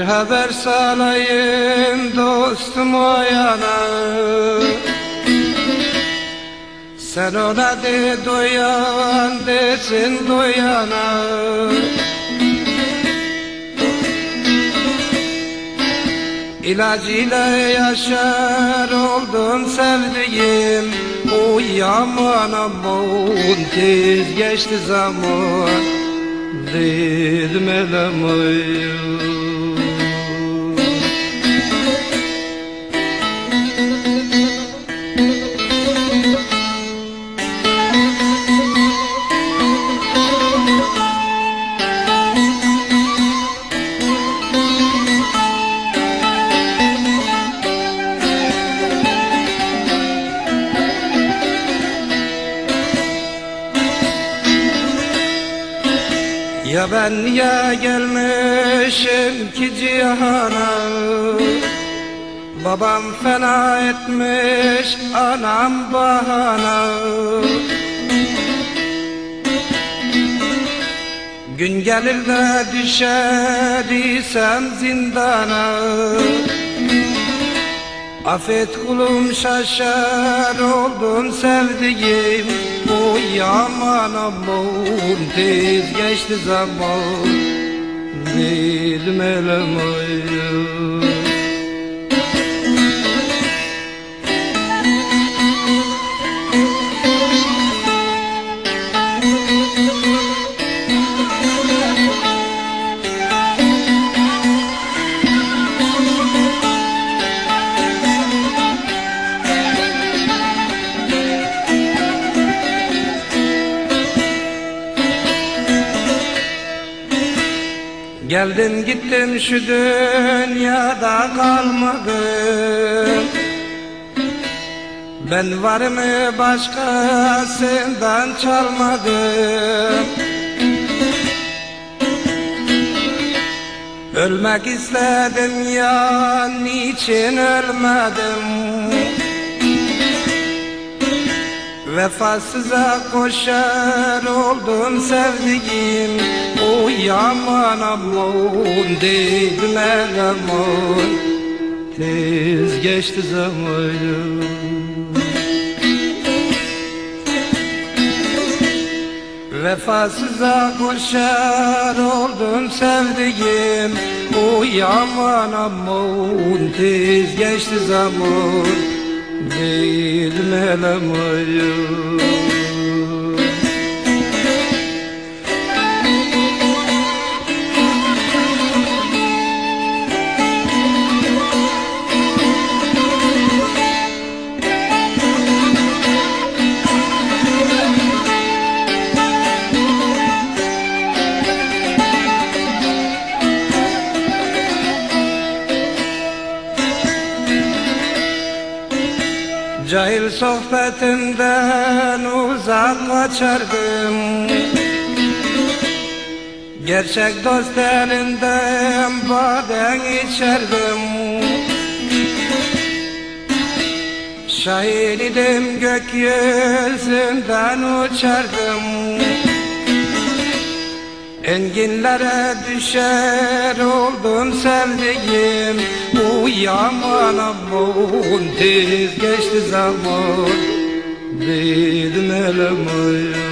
haber salayım dostum o yana. Sen ona de doyan desin doyana İlacıyla yaşar oldum sevdiğim. Uyaman aman tez geçti zaman. Dedim elemayım Ya ben ya gelmişim ki cihana? Babam fena etmiş anam bahana. Gün gelir de düşer isem zindana Affet kulum şaşar oldum sevdiğim. Bu yaman aman tez geçti zaman. Dedim elemayım Geldim gittim şu dünyada kalmadım Ben varımı başkasından çalmadım Ölmek istedim ya niçin ölmedim Vefasıza koşar oldum sevdiğim. O yaman aman dedim aman. Tez geçti zamanım. Vefasıza koşar oldum sevdiğim. O yaman aman tez geçti zaman Dedim elemayım Cahil sohbetinden uzak kaçardım Gerçek dost elinden baden içerdim Şahin idim gökyüzünden uçardım Enginlere düşer oldum sevdiğim Uyaman aman tez geçti zaman. Dedim elemayım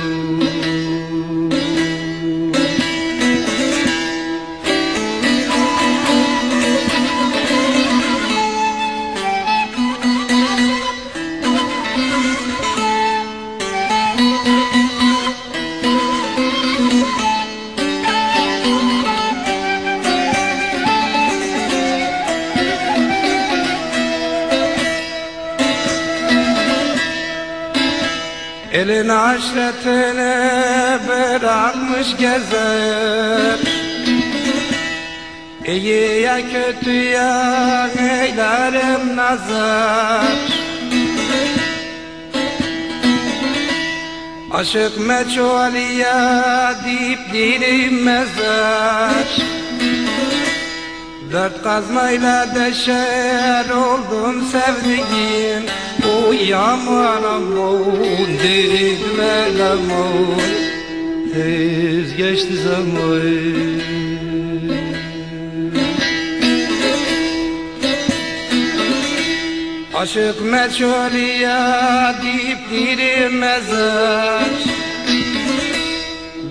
Elin aşretini bırakmış gezer İyiye kötüye eylerim nazar? Aşık meçhuliye deyip dilim mezar. Dört kazmayla deşer oldum sevdiğim yamanamon Dirilmelamon Tez geçti zaman Aşık meçholiye deyip dirimezler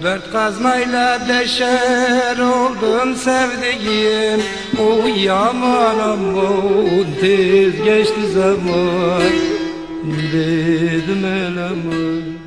Dört kazmayla deşer oldum sevdiğim. O yaman aman tez geçti zaman Dedim el aman